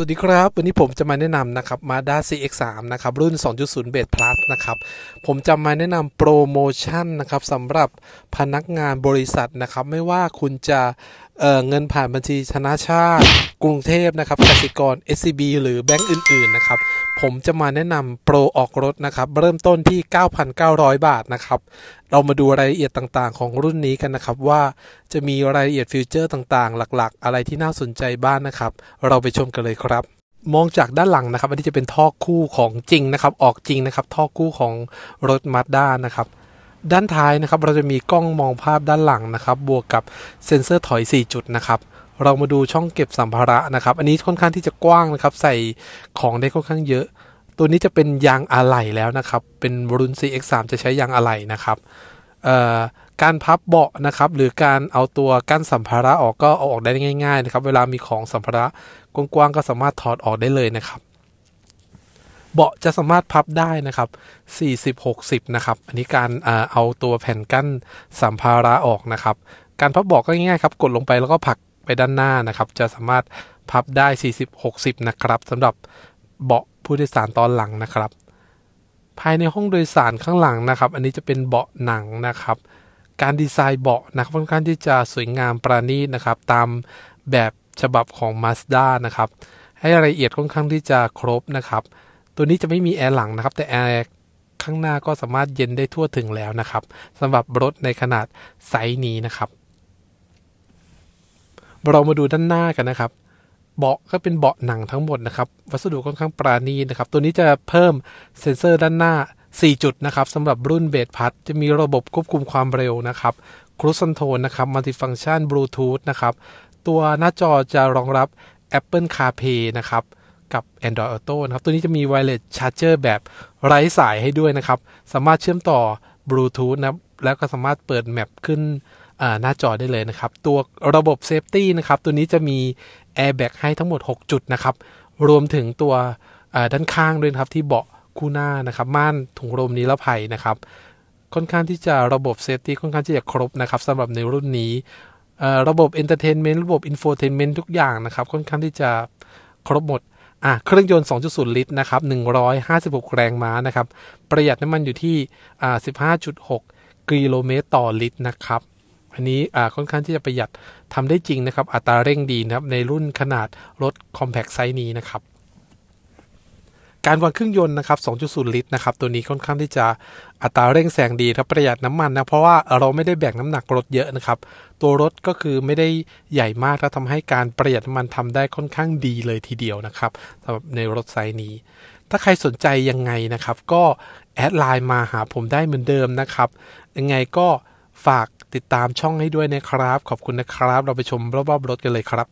สวัสดีครับ วันนี้ผมจะมาแนะนำนะครับ Mazda CX-3 นะครับ รุ่น 2.0 Base Plus นะครับ ผมจะมาแนะนำโปรโมชั่นนะครับสำหรับพนักงานบริษัทนะครับ ไม่ว่าคุณจะเเงินผ่านบัญชีธนาชาติ กรุงเทพนะครับกสิกร SCB หรือแบงก์อื่น ๆ นะครับ ผมจะมาแนะนำโปรออกรถนะครับ เริ่มต้นที่ 9,900 บาทนะครับ เรามาดูรายละเอียดต่างๆ ของรุ่นนี้กันนะครับ ว่าจะมีรายละเอียด feature ต่างๆ หลักๆ อะไรที่น่าสนใจบ้างนะครับ เราไปชมกันเลยครับ มองจากด้านหลังนะครับ อันนี้จะเป็นท่อคู่ของจริงนะครับ ออกจริงนะครับ ท่อคู่ของรถมาด้านะครับด้านท้ายนะครับ เราจะมีกล้องมองภาพด้านหลังนะครับ บวกกับเซ็นเซอร์ถอย 4 จุดนะครับเรามาดูช่องเก็บสัมภาระนะครับ อันนี้ค่อนข้างที่จะกว้างนะครับ ใส่ของได้ค่อนข้างเยอะ ตัวนี้จะเป็นยางอะไหล่แล้วนะครับ เป็นรุ่น CX3 จะใช้ยางอะไหล่นะครับการพับเบาะนะครับ หรือการเอาตัวกั้นสัมภาระออกก็เอาออกได้ง่ายๆนะครับ เวลามีของสัมภาระกว้างๆก็สามารถถอดออกได้เลยนะครับ เบาะจะสามารถพับได้นะครับ 40-60 นะครับ อันนี้การเอาตัวแผ่นกั้นสัมภาระออกนะครับ การพับเบาะก็ง่ายๆครับ กดลงไปแล้วก็ผลักไปด้านหน้านะครับ จะสามารถพับได้ 40-60 นะครับสำหรับเบาะ ผู้โดยสารตอนหลังนะครับ ภายในห้องโดยสารข้างหลังนะครับ อันนี้จะเป็นเบาะหนังนะครับ การดีไซน์เบาะนะครับค่อนข้างที่จะสวยงามประณีตนะครับ ตามแบบฉบับของ Mazda นะครับ ให้รายละเอียดค่อนข้างที่จะครบนะครับ ตัวนี้จะไม่มีแอร์หลังนะครับ แต่แอร์ข้างหน้าก็สามารถเย็นได้ทั่วถึงแล้วนะครับสำหรับรถในขนาดไซส์นี้นะครับ เรามาดูด้านหน้ากันนะครับ เบาะก็เป็นเบาะหนังทั้งหมดนะครับ วัสดุค่อนข้างประณีตนะครับ ตัวนี้จะเพิ่มเซ็นเซอร์ด้านหน้า 4 จุดนะครับสำหรับรุ่น Base Plus จะมีระบบควบคุมความเร็วนะครับ cruise control นะครับ multifunction บลูทูธนะครับ ตัวหน้าจอจะรองรับ Apple CarPlay นะครับ กับ Android Auto นะครับ ตัวนี้จะมี Wireless Charger แบบไร้สายให้ด้วยนะครับ สามารถเชื่อมต่อบลูทูธนะแล้วก็สามารถเปิด map ขึ้นหน้าจอได้เลยนะครับ ตัวระบบ safety นะครับ ตัวนี้จะมี Airbag ให้ทั้งหมด 6 จุดนะครับ รวมถึงตัวด้านข้างด้วยครับที่เบาะคู่หน้านะครับ ม่านถุงลมนิรภัยนะครับ ค่อนข้างที่จะระบบ safety ค่อนข้างที่จะครบนะครับสำหรับในรุ่นนี้ระบบ entertainment ระบบ infotainment ทุกอย่างนะครับ ค่อนข้างที่จะครบหมดอะเครื่องยนต์ 2.0 ลิตรนะครับ 156 แรงม้านะครับ ประหยัดน้ำมันอยู่ที่อ่า15.6 กิโลเมตรต่อลิตรนะครับ อันนี้ค่อนข้างที่จะประหยัดทำได้จริงนะครับ อัตราเร่งดีนะครับ ในรุ่นขนาดรถ compact size นี้นะครับ การวางเครื่องยนต์นะครับ 2.0 ลิตรนะครับ ตัวนี้ค่อนข้างที่จะอัตราเร่งแซงดีครับประหยัดน้ำมันนะ เพราะว่าเราไม่ได้แบกน้ำหนักรถเยอะนะครับ ตัวรถก็คือไม่ได้ใหญ่มากแล้วทำให้การประหยัดน้ำมันทำได้ค่อนข้างดีเลยทีเดียวนะครับสำหรับในรถไซส์นี้ถ้าใครสนใจยังไงนะครับ ก็แอดไลน์มาหาผมได้เหมือนเดิมนะครับ ยังไงก็ฝาก ติดตามช่องให้ด้วยนะครับ ขอบคุณนะครับ เราไปชมรอบๆรถกันเลยครับ